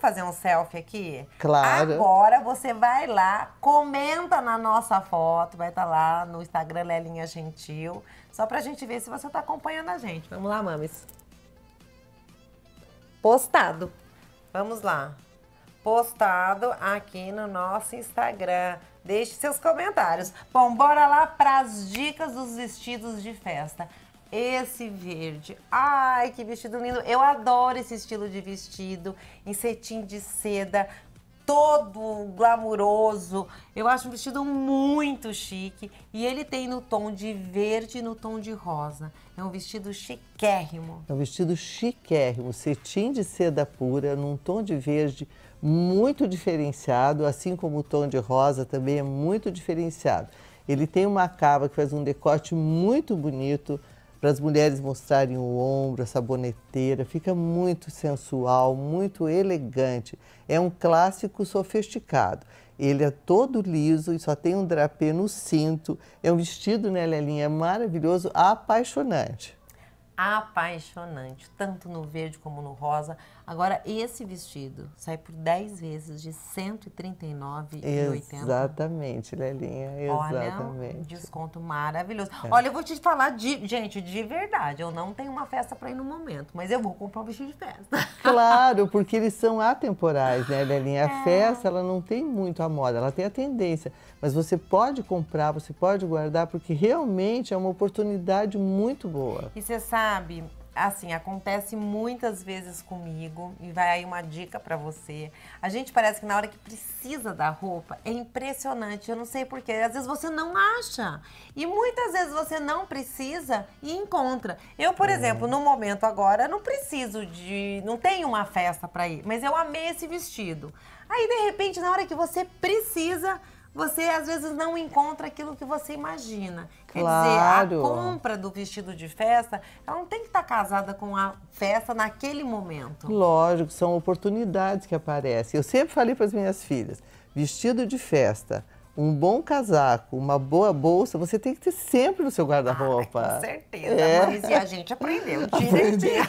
Vamos fazer um selfie aqui? Claro. Agora você vai lá, comenta na nossa foto, vai estar tá lá no Instagram Lelinha Gentil, só pra gente ver se você tá acompanhando a gente. Vamos lá, mames. Postado. Vamos lá. Postado aqui no nosso Instagram. Deixe seus comentários. Bom, bora lá para as dicas dos vestidos de festa. Esse verde. Ai, que vestido lindo. Eu adoro esse estilo de vestido em cetim de seda, todo glamuroso. Eu acho um vestido muito chique e ele tem no tom de verde e no tom de rosa. É um vestido chiquérrimo. É um vestido chiquérrimo, cetim de seda pura, num tom de verde muito diferenciado, assim como o tom de rosa também é muito diferenciado. Ele tem uma cava que faz um decote muito bonito, para as mulheres mostrarem o ombro, a saboneteira, fica muito sensual, muito elegante. É um clássico sofisticado. Ele é todo liso e só tem um drapê no cinto. É um vestido, né, Lelinha? É maravilhoso, apaixonante apaixonante, tanto no verde como no rosa. Agora, esse vestido sai por 10 vezes de R$ 139,80. Exatamente, Lelinha, exatamente. Olha, desconto maravilhoso. É. Olha, eu vou te falar, de, gente, de verdade, eu não tenho uma festa para ir no momento, mas eu vou comprar um vestido de festa. Claro, porque eles são atemporais, né, Lelinha? A é. festa, ela não tem muito a moda, ela tem a tendência, mas você pode comprar, você pode guardar, porque realmente é uma oportunidade muito boa. E você sabe, sabe, assim, acontece muitas vezes comigo e vai aí uma dica para você. A gente parece que na hora que precisa da roupa é impressionante. Eu não sei porquê. Às vezes você não acha e muitas vezes você não precisa e encontra. Eu, por é. exemplo, no momento agora não preciso de, não tenho uma festa para ir, mas eu amei esse vestido. Aí de repente na hora que você precisa você às vezes não encontra aquilo que você imagina. Quer claro. dizer, a compra do vestido de festa, ela não tem que estar casada com a festa naquele momento. Lógico, são oportunidades que aparecem. Eu sempre falei para as minhas filhas, vestido de festa, um bom casaco, uma boa bolsa, você tem que ter sempre no seu guarda-roupa. Ah, com certeza, é. Mas, e a gente aprendeu direitinho.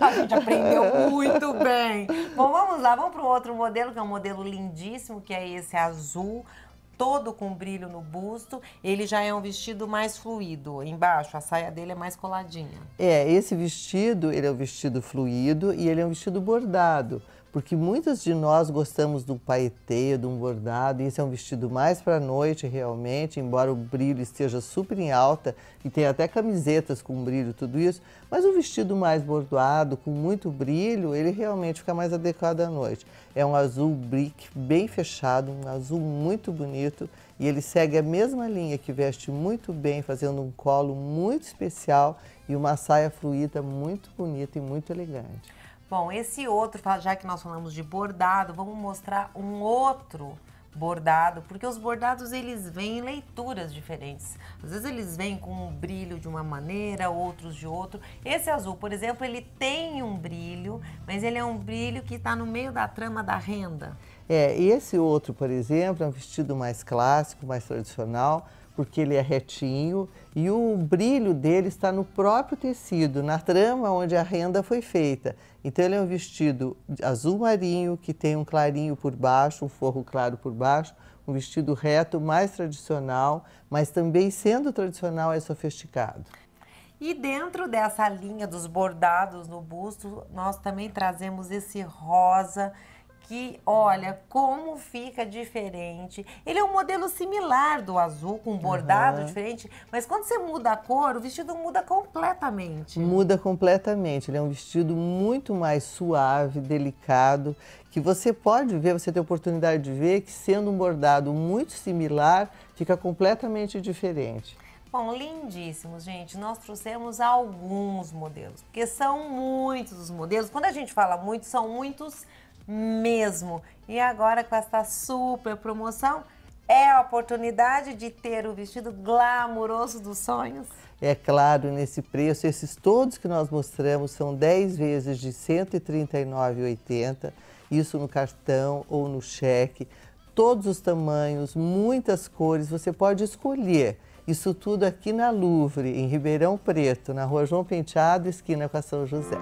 a gente aprendeu muito bem. Bom, vamos lá, vamos para o outro modelo, que é um modelo lindíssimo, que é esse azul todo com brilho no busto. Ele já é um vestido mais fluido. Embaixo, a saia dele é mais coladinha. É, esse vestido, ele é um vestido fluido e ele é um vestido bordado porque muitas de nós gostamos do paetê, de um bordado, e esse é um vestido mais para a noite realmente, embora o brilho esteja super em alta e tem até camisetas com brilho, tudo isso, mas um vestido mais bordado, com muito brilho, ele realmente fica mais adequado à noite. É um azul brick bem fechado, um azul muito bonito, e ele segue a mesma linha que veste muito bem, fazendo um colo muito especial e uma saia fluida muito bonita e muito elegante. Bom, esse outro, já que nós falamos de bordado, vamos mostrar um outro bordado, porque os bordados eles vêm em leituras diferentes. Às vezes eles vêm com um brilho de uma maneira, outros de outro. Esse azul, por exemplo, ele tem um brilho, mas ele é um brilho que está no meio da trama da renda. É, esse outro, por exemplo, é um vestido mais clássico, mais tradicional, porque ele é retinho e o brilho dele está no próprio tecido, na trama onde a renda foi feita. Então ele é um vestido azul marinho que tem um clarinho por baixo, um forro claro por baixo, um vestido reto, mais tradicional, mas também sendo tradicional é sofisticado. E dentro dessa linha dos bordados no busto, nós também trazemos esse rosa que, olha, como fica diferente. Ele é um modelo similar do azul, com bordado uhum. diferente, mas quando você muda a cor, o vestido muda completamente. Muda completamente. Ele é um vestido muito mais suave, delicado, que você pode ver, você tem oportunidade de ver que sendo um bordado muito similar, fica completamente diferente. Bom, lindíssimos, gente. Nós trouxemos alguns modelos, porque são muitos os modelos. Quando a gente fala muito, são muitos mesmo. E agora com essa super promoção, é a oportunidade de ter o vestido glamouroso dos sonhos. É claro, nesse preço, esses todos que nós mostramos são 10 vezes de R$ 139,80, isso no cartão ou no cheque, todos os tamanhos, muitas cores, você pode escolher. Isso tudo aqui na Louvre, em Ribeirão Preto, na rua João Penteado, esquina com a São José.